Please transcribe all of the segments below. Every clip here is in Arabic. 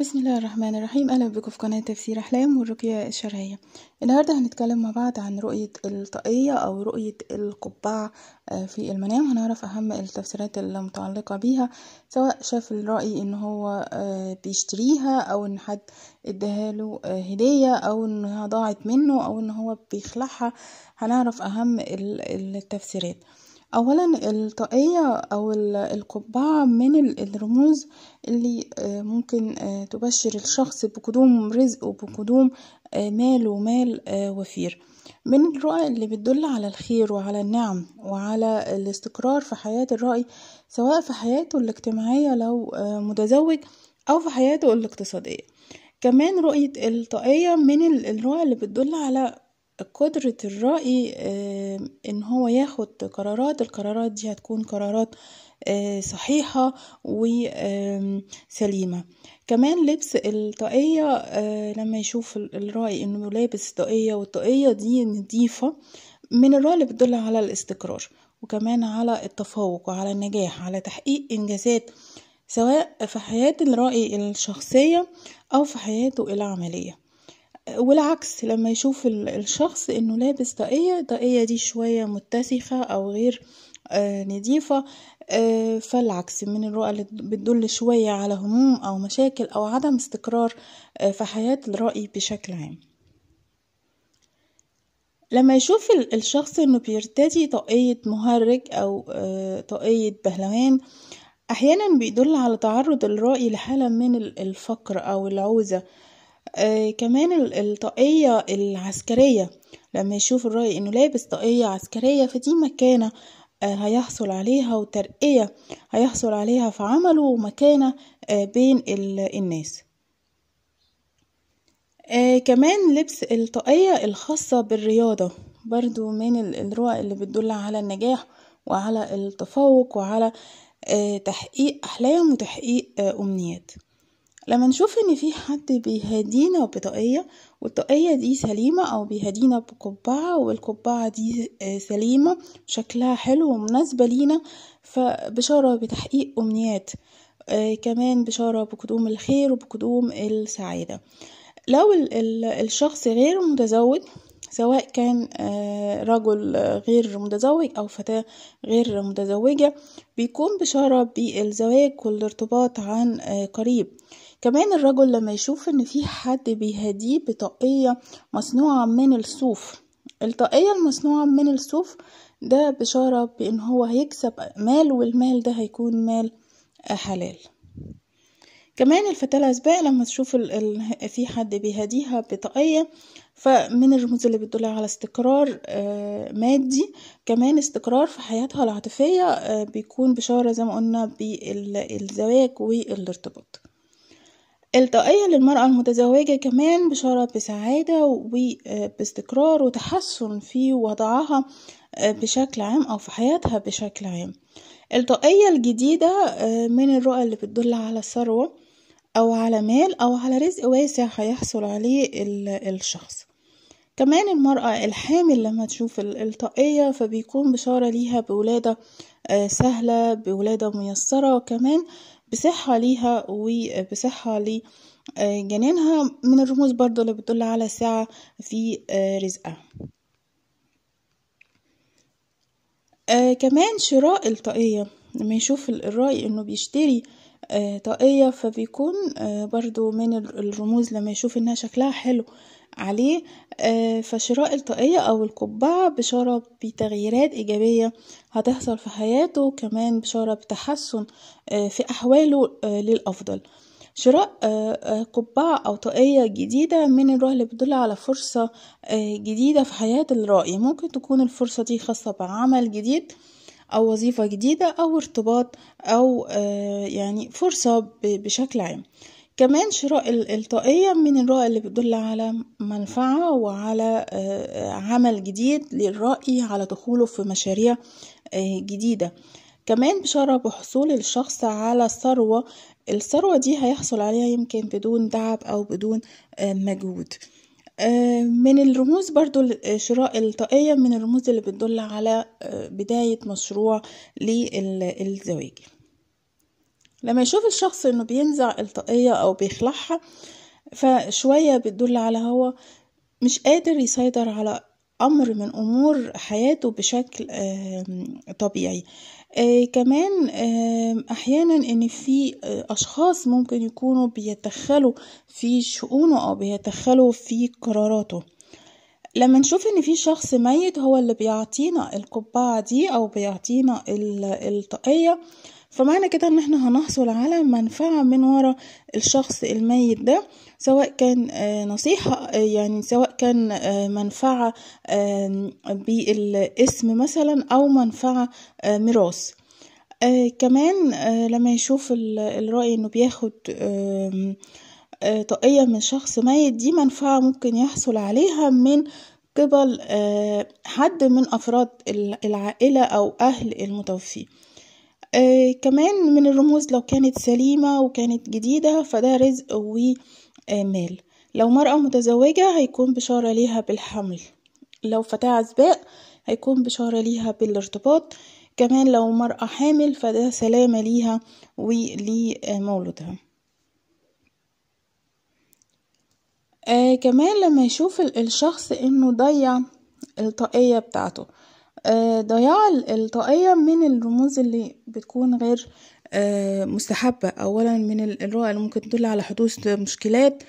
بسم الله الرحمن الرحيم أهلا بكم في قناة تفسير أحلام والرقية الشرعية. النهاردة هنتكلم مع بعض عن رؤية الطاقية أو رؤية القبعة في المنام. هنعرف أهم التفسيرات المتعلقة بيها سواء شاف الرأي إن هو بيشتريها أو إن حد اداهاله هدية أو إنها ضاعت منه أو إن هو بيخلعها. هنعرف أهم التفسيرات. اولا الطاقية أو القبعة من الرموز اللي ممكن تبشر الشخص بقدوم رزق وبقدوم مال ومال وفير. من الرؤى اللي بتدل على الخير وعلى النعم وعلى الاستقرار في حياة الرأي سواء في حياته الاجتماعية لو متزوج أو في حياته الاقتصادية. كمان رؤية الطاقية من الرؤى اللي بتدل على قدرة الرأي إن هو ياخد قرارات القرارات دي هتكون قرارات صحيحة وسليمة كمان لبس الطاقية لما يشوف الرأي إنه لابس طاقية والطاقية دي نضيفة من الرؤى اللي بتدل على الاستقرار وكمان على التفوق وعلى النجاح على تحقيق إنجازات سواء في حياة الرأي الشخصية أو في حياته العملية. والعكس لما يشوف الشخص إنه لابس طاقية طاقية دي شوية متسخة أو غير نظيفة فالعكس من الرؤى اللي بتدل شوية على هموم أو مشاكل أو عدم استقرار في حياة الرأي بشكل عام. لما يشوف الشخص إنه بيرتدي طاقية مهرج أو طاقية بهلوان أحيانا بيدل على تعرض الرأي لحالة من الفقر أو العوزة. آه كمان الطاقية العسكرية لما يشوف الرأي إنه لابس طاقية عسكرية فدي مكانة آه هيحصل عليها وترقية هيحصل عليها في عمله ومكانة آه بين الناس. كمان لبس الطاقية الخاصة بالرياضة برضو من الرؤى اللي بتدل على النجاح وعلى التفوق وعلى تحقيق أحلام وتحقيق أمنيات. لما نشوف إن في حد بيهدينا بطاقية والطاقية دي سليمة أو بيهدينا بقبعة والقبعة دي سليمة شكلها حلو ومناسبة لينا فبشارة بتحقيق أمنيات آه كمان بشارة بقدوم الخير وبقدوم السعادة. لو الشخص غير متزوج سواء كان رجل غير متزوج أو فتاة غير متزوجة بيكون بشارة بالزواج والارتباط عن قريب. كمان الرجل لما يشوف إن في حد بيهديه بطاقية مصنوعة من الصوف الطاقية المصنوعة من الصوف ده بشارة بإن هو هيكسب مال والمال ده هيكون مال حلال. كمان الفتاة الأسباء لما تشوف ال ال في حد بيهديها بطاقية فمن الرموز اللي بتدل على استقرار مادي كمان استقرار في حياتها العاطفية بيكون بشارة زي ما قلنا بالزواج والارتباط. الطاقية للمرأة المتزوجة كمان بشارة بسعادة وباستقرار وتحسن في وضعها بشكل عام أو في حياتها بشكل عام. الطاقية الجديدة من الرؤى اللي بتدل على ثروة أو على مال أو على رزق واسع هيحصل عليه الشخص. كمان المرأة الحامل لما تشوف الطاقية فبيكون بشارة ليها بولادة سهلة بولادة ميسرة وكمان بصحة ليها وبصحة لجنينها من الرموز برضو اللي بتدل على سعة في رزقها. آه كمان شراء الطاقية. لما يشوف الرأي إنه بيشتري آه طاقية فبيكون آه برضو من الرموز لما يشوف إنها شكلها حلو. عليه آه فشراء الطاقية أو القبعة بشارة بتغييرات إيجابية هتحصل في حياته كمان بشارة بتحسن آه في أحواله آه للأفضل. شراء قبعة أو طاقية جديدة من اللي بتدل على فرصة جديدة في حياة الرائي ممكن تكون الفرصة دي خاصة بعمل جديد أو وظيفة جديدة أو ارتباط أو يعني فرصة بشكل عام. كمان شراء الطاقية من الرؤى اللي بتدل على منفعة وعلى عمل جديد للرأي على دخوله في مشاريع جديدة. كمان بشارة بحصول الشخص على ثروة الثروة دي هيحصل عليها يمكن بدون تعب أو بدون مجهود. من الرموز برضو شراء الطاقية من الرموز اللي بتدل على بداية مشروع للزواج لما يشوف الشخص إنه بينزع إلطاقية أو بيخلعها فشوية بتدل على هو مش قادر يسيطر على أمر من أمور حياته بشكل طبيعي. آه كمان آه أحيانا إن في أشخاص ممكن يكونوا بيتدخلوا في شؤونه أو بيتدخلوا في قراراته. لما نشوف إن في شخص ميت هو اللي بيعطينا القبعة دي أو بيعطينا الطاقية فمعنى كده إن إحنا هنحصل على منفعة من ورا الشخص الميت ده سواء كان نصيحة يعني سواء كان منفعة بالاسم مثلا أو منفعة ميراث. كمان لما يشوف الرأي إنه بياخد طاقية من شخص ميت دي منفعة ممكن يحصل عليها من قبل حد من أفراد العائلة أو أهل المتوفي. كمان من الرموز لو كانت سليمة وكانت جديدة فده رزق ومال. لو مرأة متزوجة هيكون بشارة ليها بالحمل. لو فتاة عزباء هيكون بشارة ليها بالارتباط. كمان لو مرأة حامل فده سلامة ليها ولمولودها آه كمان لما يشوف الشخص إنه ضيع الطاقية بتاعته آه ضياع الطاقية من الرموز اللي بتكون غير آه مستحبة. اولا من الرؤى اللي ممكن تدل على حدوث مشكلات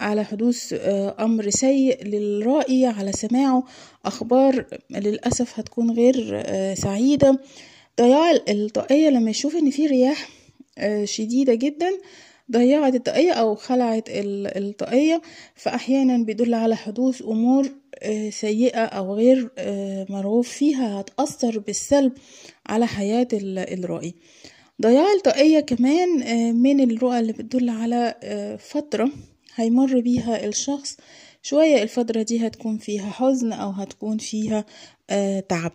على حدوث آه أمر سيء للرائي على سماعه. أخبار للأسف هتكون غير آه سعيدة. ضياع الطاقية لما يشوف إن في رياح آه شديدة جدا ضيعت الطاقية أو خلعت الطاقية فأحيانا بيدل على حدوث أمور سيئة أو غير مرغوب فيها هتأثر بالسلب على حياة الرائي ضياع الطاقية كمان من الرؤى اللي بتدل على فترة هيمر بيها الشخص. شوية الفترة دي هتكون فيها حزن أو هتكون فيها تعب.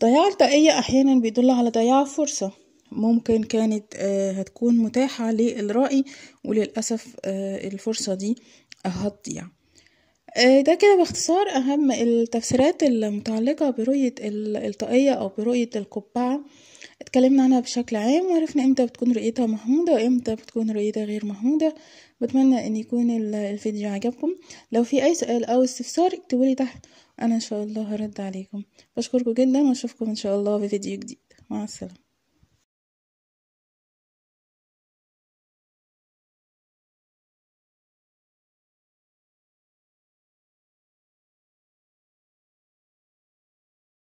ضياع الطاقية أحيانا بيدل على ضياع فرصة. ممكن كانت هتكون متاحة للرأي وللأسف الفرصة دي هتضيع. ده كده باختصار أهم التفسيرات المتعلقة برؤية الطاقية أو برؤية القبعة. اتكلمنا عنها بشكل عام وعرفنا إمتى بتكون رؤيتها محمودة وإمتى بتكون رؤيتها غير محمودة. بتمنى إن يكون الفيديو عجبكم. لو في أي سؤال أو استفسار اكتبولي تحت. أنا إن شاء الله هرد عليكم. بشكركم جدا وأشوفكم إن شاء الله في فيديو جديد. مع السلامة.